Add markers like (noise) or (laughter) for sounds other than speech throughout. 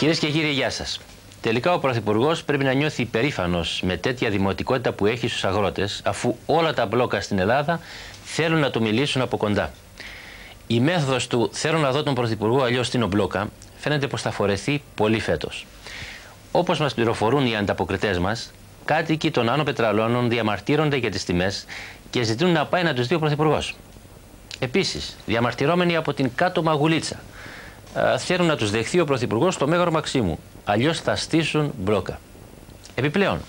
Κυρίες και κύριοι, γεια σας. Τελικά ο Πρωθυπουργός πρέπει να νιώθει υπερήφανο με τέτοια δημοτικότητα που έχει στους αγρότες, αφού όλα τα μπλόκα στην Ελλάδα θέλουν να του μιλήσουν από κοντά. Η μέθοδος του Θέλω να δω τον Πρωθυπουργό, αλλιώς την μπλόκα, φαίνεται πως θα φορεθεί πολύ φέτος. Όπως μας πληροφορούν οι ανταποκριτές μας, κάτοικοι των Άνω Πετραλώνων διαμαρτύρονται για τις τιμές και ζητούν να πάει να τους δει ο Πρωθυπουργός. Επίσης, διαμαρτυρόμενοι από την κάτω Μαγουλίτσα, θέλουν να τους δεχθεί ο Πρωθυπουργός στο Μέγαρο Μαξίμου. Αλλιώς θα στήσουν μπλόκα. Επιπλέον,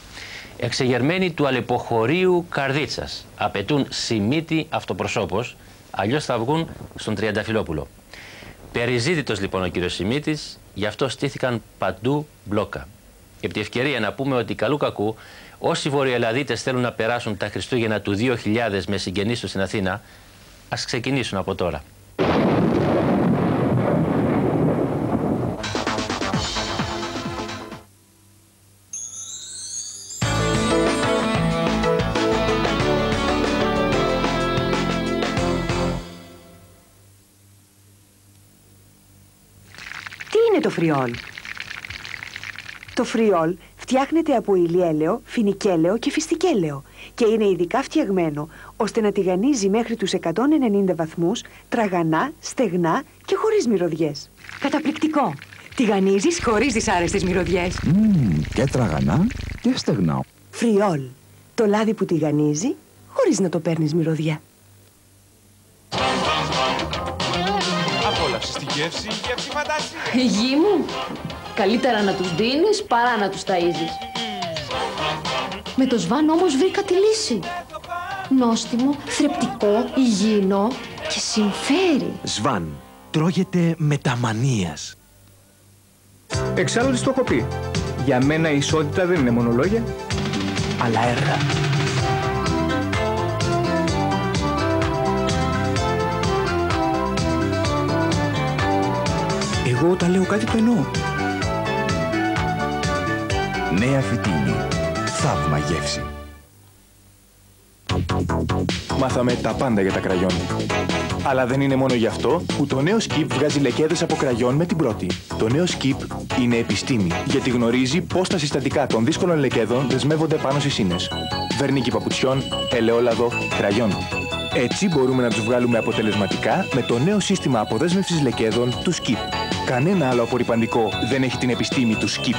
εξεγερμένοι του αλεποχωρίου Καρδίτσας απαιτούν σημείτη αυτοπροσώπος, αλλιώς θα βγουν στον Τριανταφυλόπουλο. Περιζήτητος λοιπόν ο κύριος Σιμίτης, γι' αυτό στήθηκαν παντού μπλόκα. Επί τη ευκαιρία να πούμε ότι καλού κακού, όσοι βορειοελλαδίτες θέλουν να περάσουν τα Χριστούγεννα του 2000 με συγγενείς τους στην Αθήνα, ας ξεκινήσουν από τώρα. Το φριόλ. Το φριόλ φτιάχνεται από ηλιέλαιο, φινικέλαιο και φιστικέλαιο και είναι ειδικά φτιαγμένο ώστε να τηγανίζει μέχρι τους 190 βαθμούς τραγανά, στεγνά και χωρίς μυρωδιές. Καταπληκτικό! Τηγανίζεις χωρίς δυσάρεστες μυρωδιές. Mm, και τραγανά και στεγνά. Φριόλ. Το λάδι που τηγανίζει χωρίς να το παίρνεις μυρωδιά. Γεύση, γεύση φαντασίας. Γη μου, καλύτερα να τους δίνεις παρά να τους ταΐζεις. Με το σβάν όμως βρήκα τη λύση. Νόστιμο, θρεπτικό, υγιεινό και συμφέρει. Σβάν. Τρώγεται μεταμανίας. Εξάλλου το έχω πει. Για μένα η ισότητα δεν είναι μόνο λόγια, αλλά έργα. Εγώ όταν λέω κάτι το εννοώ. Νέα φυτίνη. Θαύμα γεύση. Μάθαμε τα πάντα για τα κραγιόν. Αλλά δεν είναι μόνο γι' αυτό που το νέο Skip βγάζει λεκέδες από κραγιόν με την πρώτη. Το νέο Skip είναι επιστήμη, γιατί γνωρίζει πώς τα συστατικά των δύσκολων λεκέδων δεσμεύονται πάνω στις σύνες. Βερνίκι παπουτσιών, ελαιόλαδο, κραγιόν. Έτσι μπορούμε να τους βγάλουμε αποτελεσματικά με το νέο σύστημα αποδέσμευσης λεκέδων του Skip. Κανένα άλλο απορριπαντικό δεν έχει την επιστήμη του Skip.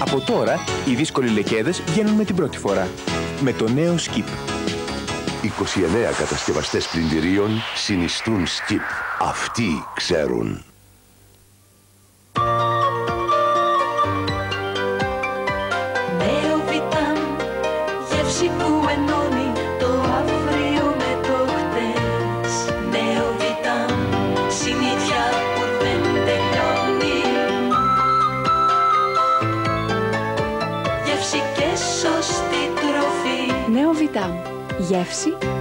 Από τώρα, οι δύσκολοι λεκέδες βγαίνουν με την πρώτη φορά. Με το νέο Skip. 29 κατασκευαστές πλυντηρίων συνιστούν Skip. Αυτοί ξέρουν. γεύση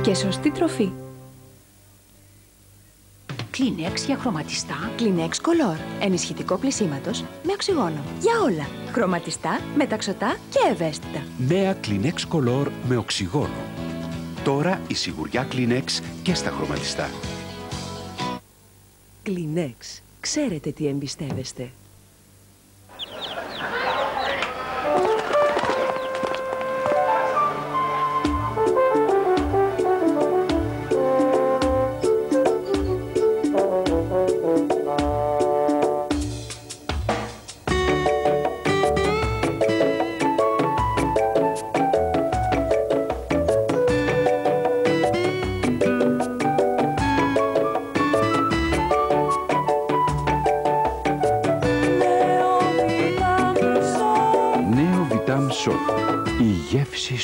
και σωστή τροφή. Κλίνεξ για χρωματιστά. Κλίνεξ Color. Ενισχυτικό πλησίματος με οξυγόνο. Για όλα. Χρωματιστά, μεταξωτά και ευαίσθητα. Νέα Kleenex Color με οξυγόνο. Τώρα η σιγουριά Kleenex και στα χρωματιστά. Kleenex. Ξέρετε τι εμπιστεύεστε.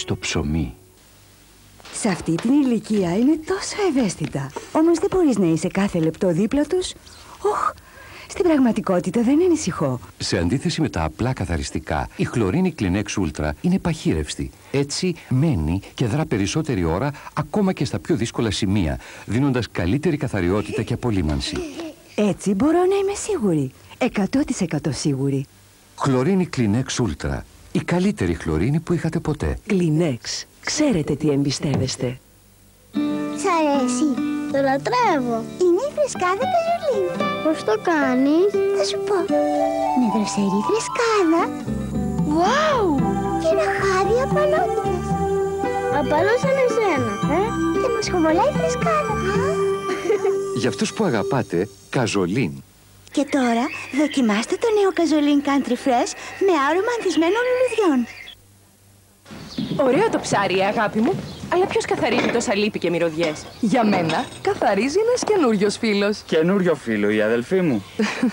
Στο ψωμί. Σε αυτή την ηλικία είναι τόσο ευαίσθητα. Όμως δεν μπορείς να είσαι κάθε λεπτό δίπλα τους. Οχ, Στην πραγματικότητα δεν ανησυχώ. Σε αντίθεση με τα απλά καθαριστικά, η χλωρίνη Kleenex Ultra είναι παχύρευστη. Έτσι μένει και δρά περισσότερη ώρα ακόμα και στα πιο δύσκολα σημεία, δίνοντας καλύτερη καθαριότητα και απολύμανση. Έτσι μπορώ να είμαι σίγουρη. 100% σίγουρη. Χλωρίνη Kleenex Ultra. Η καλύτερη χλωρίνη που είχατε ποτέ. Kleenex. Ξέρετε τι εμπιστεύεστε. Σ' αρέσει. Το λατρεύω. Είναι η φρεσκάδα καζουλή. Πώς το κάνεις; Θα σου πω. Με δροσερή φρεσκάδα. Wow! Και ένα χάδι απαλότητας. Απαλό σαν εσένα, ε; Και μας χοβολάει φρεσκάδα. (laughs) Για αυτούς που αγαπάτε, καζολίν. Και τώρα δοκιμάστε το νέο καζολίν Country Fresh με άρωμα ανθισμένων λουλουδιών. Ωραίο το ψάρι, ε, αγάπη μου. Αλλά ποιος καθαρίζει τόσα λύπη και μυρωδιές; Για μένα, καθαρίζει ένας καινούριος φίλος. Καινούριο φίλο, η αδελφή μου.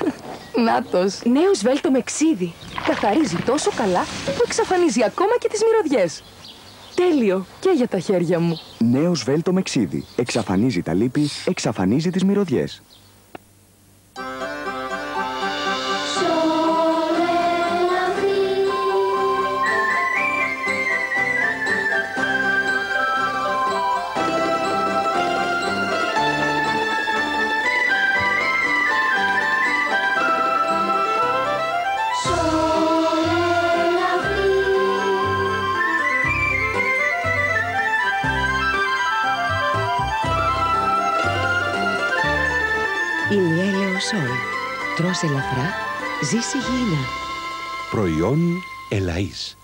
(laughs) Νάτος. Νέος βέλτο με ξύδι. Καθαρίζει τόσο καλά που εξαφανίζει ακόμα και τις μυρωδιές. Τέλειο και για τα χέρια μου. Νέος βέλτο με ξύδι. Εξαφανίζει τα λύπη, εξαφανίζει τις μυρωδιές. Τρως ελαφρά, ζήσει υγιεινά. Προϊόν Ελαΐς.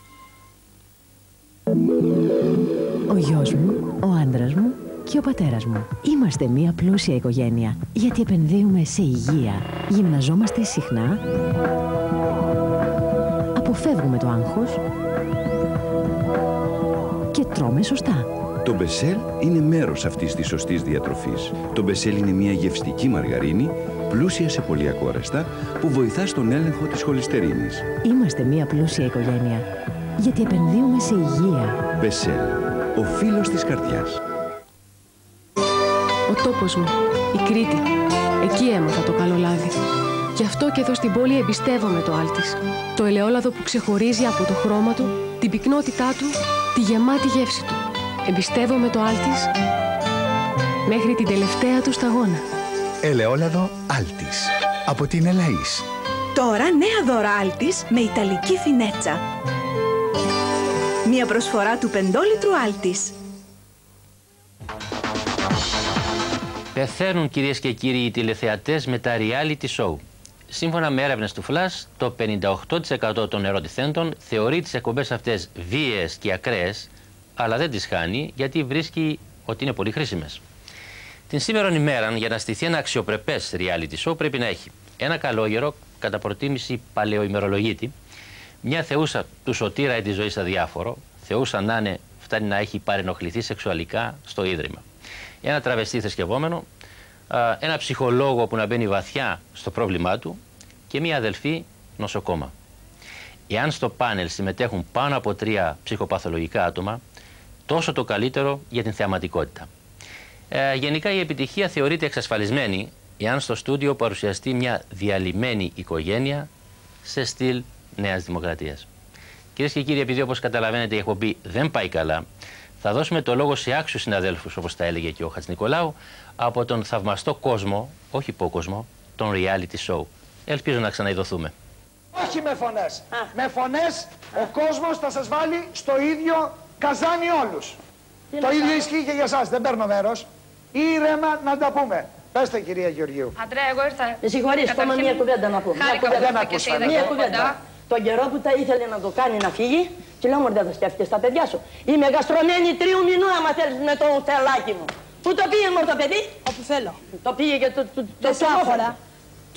Ο γιος μου, ο άντρας μου και ο πατέρας μου. Είμαστε μια πλούσια οικογένεια γιατί επενδύουμε σε υγεία. Γυμναζόμαστε συχνά. Αποφεύγουμε το άγχος. Και τρώμε σωστά. Το μπεσέλ είναι μέρος αυτής της σωστής διατροφής. Το μπεσέλ είναι μια γευστική μαργαρίνη, πλούσια σε πολυακόρεστα, που βοηθά στον έλεγχο της χολυστερίνης. Είμαστε μια πλούσια οικογένεια γιατί επενδύουμε σε υγεία. Μπεσέλ, ο φίλος της καρδιάς. Ο τόπος μου, η Κρήτη. Εκεί έμαθα το καλό λάδι. Γι' αυτό και εδώ στην πόλη εμπιστεύομαι το Άλτης. Το ελαιόλαδο που ξεχωρίζει από το χρώμα του, την πυκνότητά του, τη γεμάτη γεύση του. Εμπιστεύομαι το Άλτης μέχρι την τελευταία του σταγόνα. Ελαιόλαδο Άλτης. Από την Ελαΐς. Τώρα νέα δώρα Άλτης με ιταλική φινέτσα. Μία προσφορά του πεντόλιτρου Άλτης. Πεθαίνουν κυρίες και κύριοι οι τηλεθεατές με τα reality show. Σύμφωνα με έρευνες του Flash, το 58% των ερωτηθέντων θεωρεί τις εκπομπές αυτές βίαιες και ακραίες, αλλά δεν τις χάνει γιατί βρίσκει ότι είναι πολύ χρήσιμες. Την σήμερα ημέρα, για να στηθεί ένα αξιοπρεπές reality show, πρέπει να έχει ένα καλόγερο, κατά προτίμηση παλαιοημερολογίτη, μια θεούσα του σωτήρα τη ζωή στα διάφορο, θεούσα να είναι, φτάνει να έχει παρενοχληθεί σεξουαλικά στο ίδρυμα. Ένα τραβεστή θρησκευόμενο, α, ένα ψυχολόγο που να μπαίνει βαθιά στο πρόβλημά του και μια αδελφή νοσοκόμα. Εάν στο πάνελ συμμετέχουν πάνω από τρία ψυχοπαθολογικά άτομα, τόσο το καλύτερο για την θεαματικότητα. Ε, γενικά η επιτυχία θεωρείται εξασφαλισμένη εάν στο στούντιο παρουσιαστεί μια διαλυμένη οικογένεια σε στυλ Νέας Δημοκρατίας. Κυρίες και κύριοι, επειδή όπως καταλαβαίνετε η εκπομπή δεν πάει καλά, θα δώσουμε το λόγο σε άξιους συναδέλφους, όπως τα έλεγε και ο Χατζ Νικολάου, από τον θαυμαστό κόσμο, όχι υπόκοσμο, τον reality show. Ελπίζω να ξαναειδωθούμε. Όχι με φωνές. Με φωνές ο κόσμος θα σας βάλει στο ίδιο καζάνι όλους. Το ίδιο ισχύει και για εσάς. Δεν παίρνω μέρος. Ήρεμα να τα πούμε. Πέστε κυρία Γεωργίου. Αντρέα, εγώ ήρθα. Με συγχωρείς, ακόμα μία κουβέντα να πούμε. Χάρηκα Μία που κουβέντα. ήρθα και σε είδα Μία και κουβέντα. κοντά. Τον καιρό που τα ήθελε να το κάνει να φύγει, και λέω μωρέ δεν θα σκέφτηκες τα παιδιά σου. Είμαι γαστρωμένη τρίου μηνού άμα θέλεις με το θελάκι μου. Πού το πήγες μωρέ το παιδί; Όπου θέλω. Το πήγε και το, το, το Τεσσάφορα.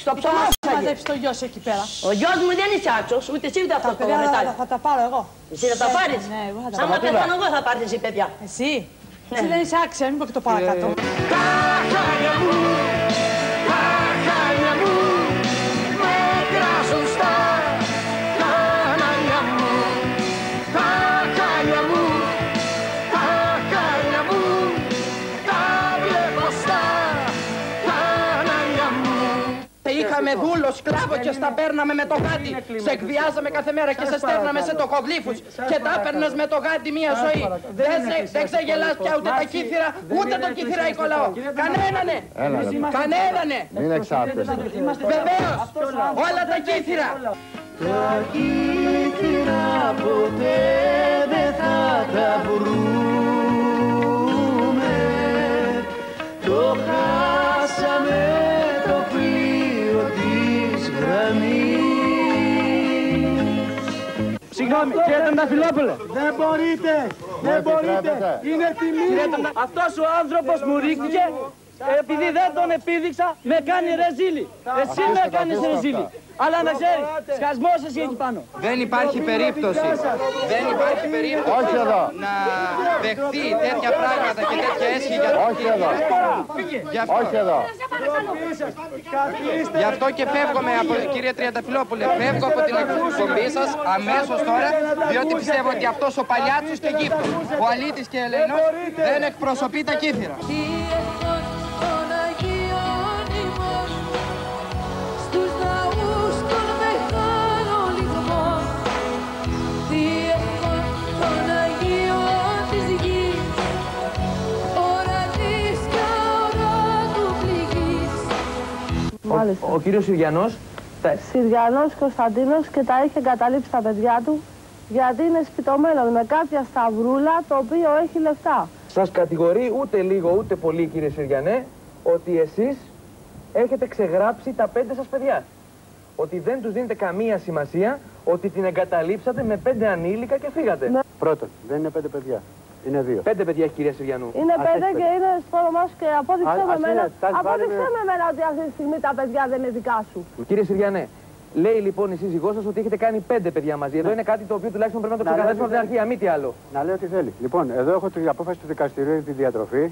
Στο Θα ψωμόφαγε. μαζέψεις το γιο σου εκεί πέρα. Ο γιος μου δεν είσαι άτσος, ούτε εσύ ούτε αυτό Τα το παιδιά θα, μετάλλι. θα τα πάρω εγώ. Εσύ θα τα Ναι, πάρεις. Ναι, εγώ θα τα Άμα πάρω. πεθάνω εγώ θα πάρεις εσύ παιδιά. Εσύ. Εσύ δεν είσαι άξια, μην πω και το παρακάτω. Είχα είχαμε δούλο, σκλάβο και στα παίρναμε με το γάντι. Σε εκβιάζαμε κάθε μέρα και σε στέλναμε σε τοκογλύφους και τα έπαιρνες με το γάντι μία ζωή. Δεν, σε, δεν ξεγελάς πια ούτε τα κύθυρα, ούτε το κυθυραϊκό λαό. Κανένανε. Κανένανε. Μην εξάρτησαι. Βεβαίως. Όλα τα κύθυρα. Τα κύθυρα ποτέ δεν θα τα βρούμε Το χάσαμε Συγγνώμη, κύριε Τενταφυλόπουλε. Δεν μπορείτε, δεν μπορείτε, είναι τιμή μου. Αυτός ο άνθρωπος μου ρίχτηκε επειδή δεν τον επίδειξα, με κάνει ρεζίλι. Εσύ με κάνεις ρεζίλι. Αλλά να ξέρεις, σκασμός εσύ εκεί πάνω. Δεν υπάρχει περίπτωση. Δεν υπάρχει περίπτωση Όχι εδώ. να δεχθεί τέτοια πράγματα και τέτοια έσχη για το Όχι εδώ. Γι' αυτό, Όχι εδώ. γι' αυτό και φεύγουμε, από, κύριε Τριανταφυλόπουλε, φεύγω από την εκπομπή σας αμέσως τώρα, διότι πιστεύω ότι αυτός ο Παλιάτσος και Γύπτος, ο Αλήτης και Ελένος δεν εκπροσωπεί τα κύθυρα. Ο, ο κύριος Συριανός Συριανός Κωνσταντίνος και τα είχε εγκαταλείψει τα παιδιά του γιατί είναι σπιτωμένος με κάποια σταυρούλα το οποίο έχει λεφτά. σας κατηγορεί ούτε λίγο ούτε πολύ κύριε Συριανέ ότι εσείς έχετε ξεγράψει τα πέντε σας παιδιά. Ότι δεν τους δίνετε καμία σημασία, ότι την εγκαταλείψατε με πέντε ανήλικα και φύγατε. Πρώτον, δεν είναι πέντε παιδιά. Είναι δύο. Πέντε παιδιά έχει κυρία Συριανού. Είναι Ας πέντε έχεις και είναι στο όνομά σου και απόδειξέ Α- με ας εμένα, είναι, τα έχεις βάλει απόδειξέ με- με εμένα ότι αυτή τη στιγμή τα παιδιά δεν είναι δικά σου. Κύριε Συριανέ, λέει λοιπόν η σύζυγός σας ότι έχετε κάνει πέντε παιδιά μαζί. Εδώ είναι κάτι το οποίο τουλάχιστον πρέπει να το Να λέω ξεκαθαρίσουμε από την τι αρχή, αν μη τι άλλο. Να λέω τι θέλει. Λοιπόν, εδώ έχω την απόφαση του δικαστηρίου για τη διατροφή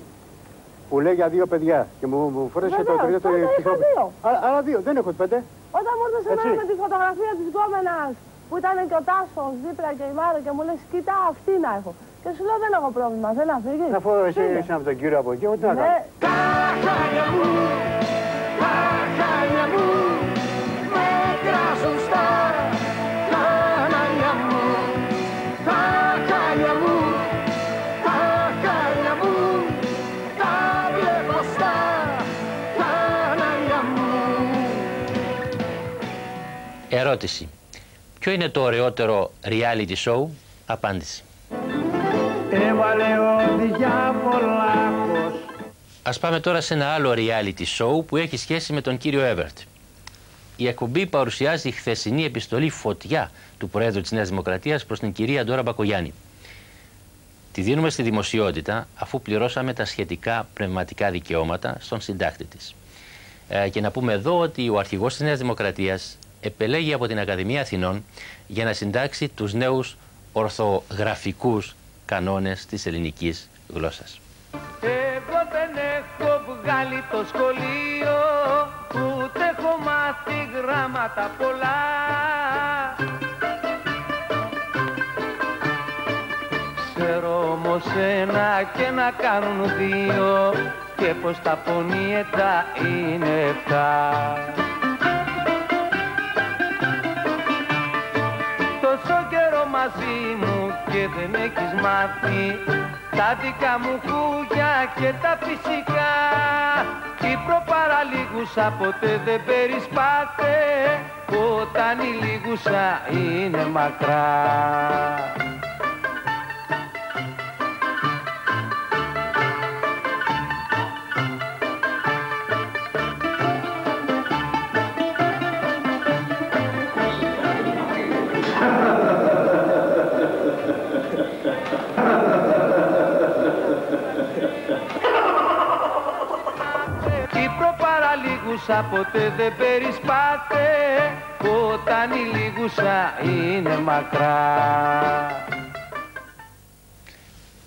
που λέει για δύο παιδιά. Και μου, μου φόρεσε το Βεβαίως, τρίτο το πάντα είχα ευτυχό. δύο. Α- Άλλα δύο, δεν έχω πέντε. Όταν μου ήρθε Έτσι. εμένα με τη φωτογραφία της γκόμενας που ήταν και ο Τάσος δίπλα και η Μάρα και μου λες κοίτα αυτή να έχω. Και σου λέω δεν έχω πρόβλημα, δεν να φύγεις. Αφού εσύ Φύγε. είσαι από τον κύριο από εκεί, ό,τι να Ναι. κάνω. Χάνια μου, με κράσουν στα κανάλια μου. Τα χάνια μου, τα χάνια μου, τα βλέπω στα κανάλια μου. Ερώτηση. Ποιο είναι το ωραιότερο reality show? Απάντηση. Έβαλε ο διάβολάκος Ας πάμε τώρα σε ένα άλλο reality show που έχει σχέση με τον κύριο Εύερτ. Η εκπομπή παρουσιάζει η χθεσινή επιστολή φωτιά του Προέδρου της Νέας Δημοκρατίας προς την κυρία Ντόρα Μπακογιάννη. Τη δίνουμε στη δημοσιότητα αφού πληρώσαμε τα σχετικά πνευματικά δικαιώματα στον συντάκτη της. Ε, και να πούμε εδώ ότι ο αρχηγός της Νέας Δημοκρατίας επελέγει από την Ακαδημία Αθηνών για να συντάξει τους νέους ορθογραφικούς κανόνες της ελληνικής γλώσσας. Εγώ δεν έχω βγάλει το σχολείο Ούτε έχω μάθει γράμματα πολλά Ξέρω όμως ένα και να κάνουν δύο Και πως τα πονιέτα είναι εφτά Τόσο καιρό μαζί μου και δεν έχεις μάθει. Τα δικά μου χούγια και τα φυσικά. Κύπρο παραλίγουσα ποτέ δεν περισπάται. Όταν η λίγουσα είναι μακρά παραλίγουσα ποτέ δεν περισπάται Όταν η λίγουσα είναι μακρά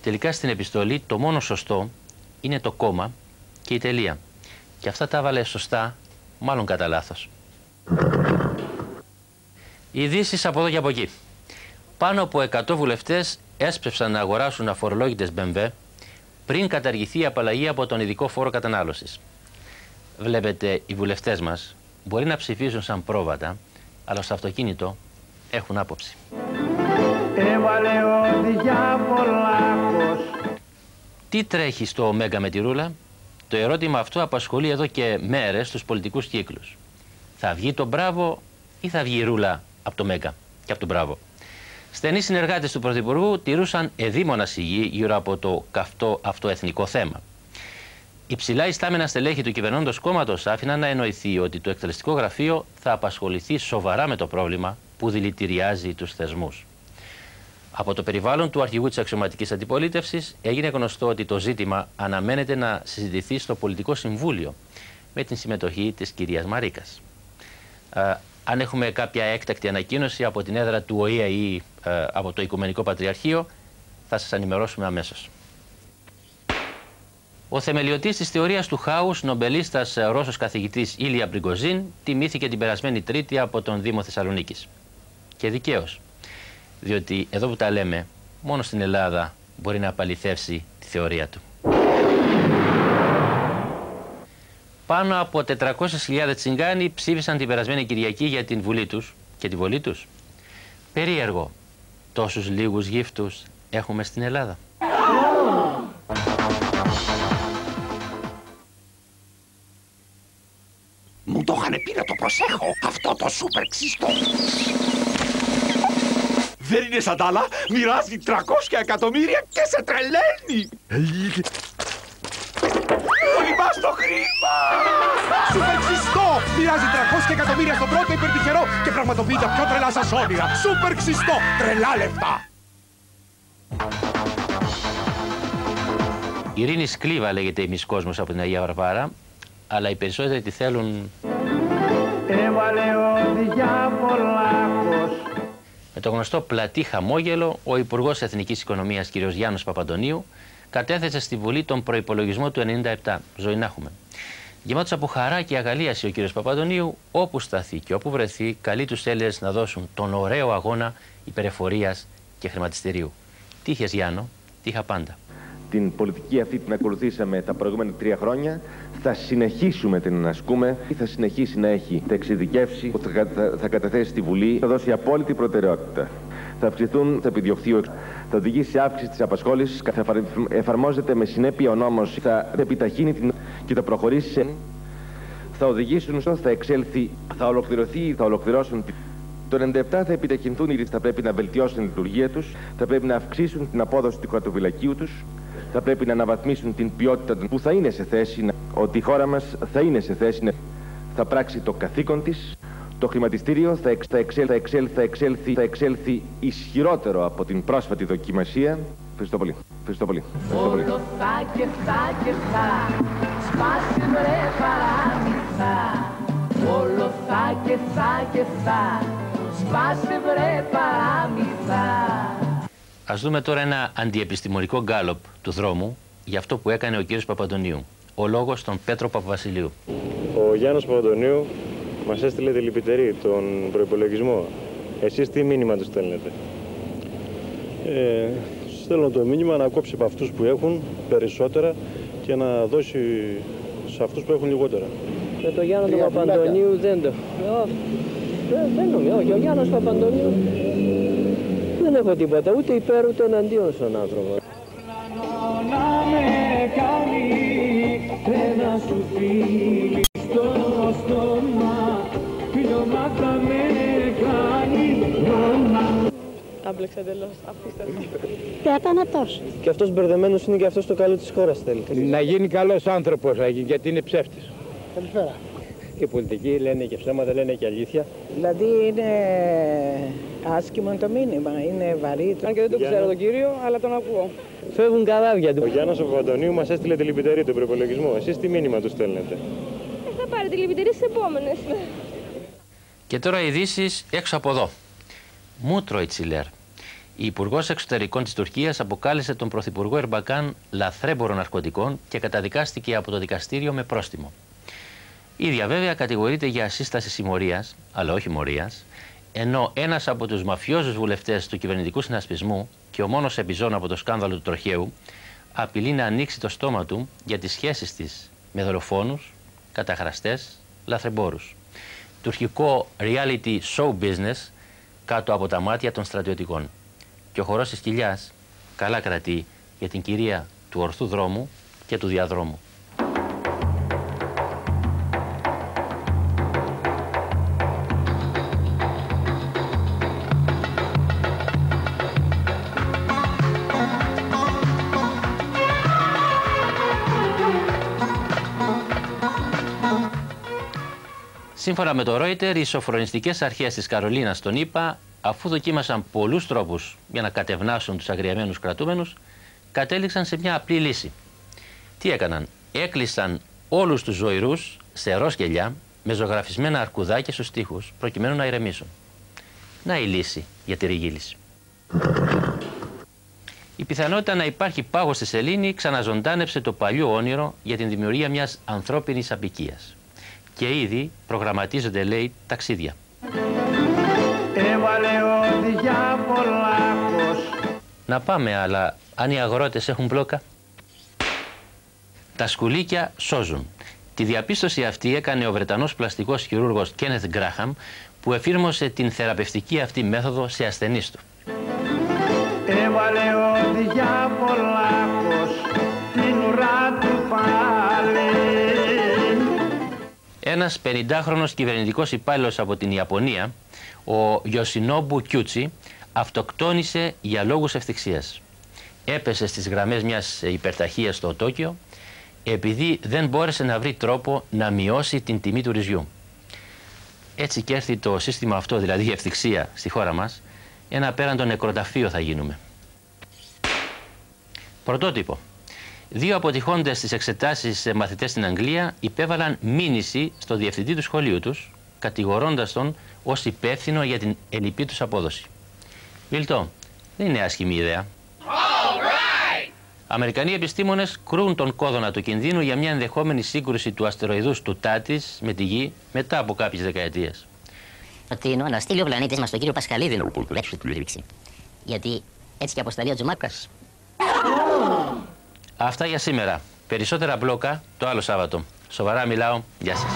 Τελικά στην επιστολή το μόνο σωστό είναι το κόμμα και η τελεία. Και αυτά τα έβαλε σωστά, μάλλον κατά λάθος. Ειδήσεις από εδώ και από εκεί. Πάνω από 100 βουλευτές έσπευσαν να αγοράσουν αφορολόγητες BMW πριν καταργηθεί η απαλλαγή από τον ειδικό φόρο κατανάλωσης. Βλέπετε, οι βουλευτές μας μπορεί να ψηφίζουν σαν πρόβατα, αλλά στο αυτοκίνητο έχουν άποψη. Έβαλε ο διάβολάκος Τι τρέχει στο Μέγκα με τη ρούλα, το ερώτημα αυτό απασχολεί εδώ και μέρες τους πολιτικούς κύκλους. Θα βγει το μπράβο ή θα βγει η ρούλα από το Μέγκα και από τον μπράβο; Στενοί συνεργάτες του Πρωθυπουργού τηρούσαν εδήμονα σιγή γύρω από το καυτό αυτό εθνικό θέμα. Οι ψηλά ιστάμενα στελέχη του κυβερνώντος κόμματος άφηναν να εννοηθεί ότι το εκτελεστικό γραφείο θα απασχοληθεί σοβαρά με το πρόβλημα που δηλητηριάζει τους θεσμούς. Από το περιβάλλον του αρχηγού της αξιωματικής αντιπολίτευσης έγινε γνωστό ότι το ζήτημα αναμένεται να συζητηθεί στο Πολιτικό Συμβούλιο με την συμμετοχή της κυρίας Μαρίκας. Αν έχουμε κάποια έκτακτη ανακοίνωση από την έδρα του ΟΗΕ ή ε, από το Οικουμενικό Πατριαρχείο, θα σας ενημερώσουμε αμέσως. Ο θεμελιωτής της θεωρίας του χάους, νομπελίστας ε, Ρώσος καθηγητής Ήλια Μπριγκοζίν, τιμήθηκε την περασμένη Τρίτη από τον Δήμο Θεσσαλονίκης. Και δικαίως. Διότι εδώ που τα λέμε, μόνο στην Ελλάδα μπορεί να απαληθεύσει τη θεωρία του. Πάνω από 400.000 τσιγκάνοι ψήφισαν την περασμένη Κυριακή για την Βουλή τους και τη βολή τους. Περίεργο. Τόσους λίγους γύφτους έχουμε στην Ελλάδα. Προσέχω, αυτό το σούπερ ξύστο. Δεν είναι σαν τα άλλα, μοιράζει 300 εκατομμύρια και σε τρελαίνει. Όλοι μας το χρήμα! Σούπερ ξυστό! Μοιράζει 300 εκατομμύρια στον πρώτο υπερτυχερό και πραγματοποιεί τα πιο τρελά σας όνειρα. Σούπερ ξυστό! Τρελά λεφτά! Η Ειρήνης Σκλίβα λέγεται η κόσμος από την Αγία Βαρβάρα, αλλά οι περισσότεροι τη θέλουν... Έβαλε ο διάβολάκος Με το γνωστό πλατή χαμόγελο, ο Υπουργός Εθνικής Οικονομίας κ. Γιάννη Παπαντονίου κατέθεσε στη Βουλή τον προπολογισμό του 97. Ζωή να έχουμε. Γεμάτος από χαρά και αγαλίαση ο κ. Παπαντονίου, όπου σταθεί και όπου βρεθεί, καλεί τους Έλληνε να δώσουν τον ωραίο αγώνα υπερεφορίας και χρηματιστηρίου. Τι είχε Γιάννο, τι είχα πάντα. Την πολιτική αυτή την ακολουθήσαμε τα προηγούμενα τρία χρόνια. Θα συνεχίσουμε την ασκούμε. Θα συνεχίσει να έχει τα εξειδικεύσει που θα, θα, θα καταθέσει στη Βουλή. Θα δώσει απόλυτη προτεραιότητα. Θα αυξηθούν, θα επιδιωχθεί ο θα οδηγήσει σε αύξηση της απασχόλησης, θα εφαρμόζεται με συνέπεια ο νόμος, θα επιταχύνει την και θα προχωρήσει σε. Θα οδηγήσουν στο, θα εξέλθει, θα ολοκληρωθεί, θα ολοκληρώσουν. Το 97 θα επιταχυνθούν, οι θα πρέπει να βελτιώσουν τη λειτουργία τους, θα πρέπει να αυξήσουν την απόδοση του κρατοβιλακίου τους, θα πρέπει να αναβαθμίσουν την ποιότητα του, που θα είναι σε θέση, να, ότι η χώρα μας θα είναι σε θέση να θα πράξει το καθήκον της. Το χρηματιστήριο θα, εξ, θα, εξέλθει, θα, εξέλθει, θα, εξέλθει, θα εξέλθει ισχυρότερο από την πρόσφατη δοκιμασία. Ευχαριστώ πολύ. Ευχαριστώ πολύ. Ευχαριστώ πολύ. Όλο θα και θα και θα Σπάσει βρε παράμυθα Όλο θα και θα και θα Σπάσει βρε παράμυθα Ας δούμε τώρα ένα αντιεπιστημονικό γκάλοπ του δρόμου για αυτό που έκανε ο κύριος Παπαντονίου. Ο λόγος των Πέτρο Παπαβασιλείου. Ο Γιάννος Παπαντονίου μας έστειλε τη λυπητερή, τον προϋπολογισμό. Εσείς τι μήνυμα του στέλνετε; Ε, στέλνω το μήνυμα να κόψει από αυτούς που έχουν περισσότερα και να δώσει σε αυτούς που έχουν λιγότερα. Με τον Γιάννος τον Παπαντονίου δεν το... Δεν, δεν νομίζω, όχι, ο Γιάννος Παπαντονίου δεν έχω τίποτα, ούτε υπέρ ούτε εναντίον στον άνθρωπο. Να με κάνει ένα σου φίλι στο στόμα Φιλιωμάτα με κάνει Άμπλεξα εντελώς, απίστευτο. Θεατανατός. Και αυτός μπερδεμένος είναι και αυτός το καλό της χώρας θέλει. Να γίνει καλός άνθρωπος, γιατί είναι ψεύτης. Καλησπέρα. Οι πολιτικοί λένε και ψέματα, λένε και αλήθεια. Δηλαδή είναι άσχημο το μήνυμα, είναι βαρύ. Αν και δεν το Για ξέρω να- τον κύριο, αλλά τον ακούω. Φεύγουν καράβια του. Ο Γιάννος Παπαντονίου μας έστειλε τη λυπητερή, τον προϋπολογισμό. Εσείς τι μήνυμα τους στέλνετε; Θα πάρει τη λυπητερή στις επόμενες. Και τώρα ειδήσεις έξω από εδώ. Μούτρο Ιτσιλέρ. Η Υπουργός Εξωτερικών της Τουρκίας αποκάλεσε τον Πρωθυπουργό Ερμπακάν λαθρέμπορο ναρκωτικών και καταδικάστηκε από το δικαστήριο με πρόστιμο. Η ίδια βέβαια κατηγορείται για ασύσταση συμμορίας, αλλά όχι μορίας, ενώ ένας από τους μαφιόζους βουλευτές του κυβερνητικού συνασπισμού και ο μόνος επιζών από το σκάνδαλο του τροχαίου απειλεί να ανοίξει το στόμα του για τις σχέσεις της με δολοφόνους, καταχραστές, λαθρεμπόρους. τουρκικό reality show business κάτω από τα μάτια των στρατιωτικών. Και ο χορός της κοιλιάς καλά κρατεί για την κυρία του ορθού δρόμου και του διαδρόμου. Σύμφωνα με το Reuters, οι σοφρονιστικές αρχές της Καρολίνας τον ΗΠΑ, αφού δοκίμασαν πολλούς τρόπους για να κατευνάσουν τους αγριεμένους κρατούμενους, κατέληξαν σε μια απλή λύση. Τι έκαναν, έκλεισαν όλους τους ζωηρούς σε ροζ γελιά με ζωγραφισμένα αρκουδάκια στους τοίχους, προκειμένου να ηρεμήσουν. Να η λύση για τη ρηγίληση. Η πιθανότητα να υπάρχει πάγος στη σελήνη ξαναζωντάνεψε το παλιό όνειρο για την δημιουργία μιας ανθρώπινης απικίας και ήδη προγραμματίζονται, λέει, ταξίδια. Έβαλε ο Να πάμε, αλλά αν οι αγρότες έχουν μπλόκα. Τα σκουλίκια σώζουν. Τη διαπίστωση αυτή έκανε ο Βρετανός πλαστικός χειρούργος Κένεθ Γκράχαμ που εφήρμοσε την θεραπευτική αυτή μέθοδο σε ασθενείς του. Έβαλε ο διάβολάκος ένας 50χρονος κυβερνητικός υπάλληλος από την Ιαπωνία, ο Γιωσινόμπου Κιούτσι, αυτοκτόνησε για λόγους ευτυχίας. Έπεσε στις γραμμές μιας υπερταχείας στο Τόκιο, επειδή δεν μπόρεσε να βρει τρόπο να μειώσει την τιμή του ρυζιού. Έτσι και έρθει το σύστημα αυτό, δηλαδή η ευτυχία στη χώρα μας, ένα πέραν το νεκροταφείο θα γίνουμε. Πρωτότυπο. Δύο αποτυχώντε στι εξετάσεις μαθητές στην Αγγλία υπέβαλαν μήνυση στο διευθυντή του σχολείου τους, κατηγορώντας τον ως υπεύθυνο για την ελληπή τους απόδοση. Βιλτό, δεν είναι άσχημη ιδέα. Right. Αμερικανοί επιστήμονες κρούν τον κόδωνα του κινδύνου για μια ενδεχόμενη σύγκρουση του αστεροειδούς του Τάτης με τη Γη μετά από κάποιες δεκαετίες. Προτείνω να στείλει ο πλανήτης μας τον κύριο Πασχαλίδη να του Γιατί έτσι και αποσταλεί ο Τζουμάκας. Αυτά για σήμερα. Περισσότερα μπλόκα το άλλο Σάββατο. Σοβαρά μιλάω. Γεια σας.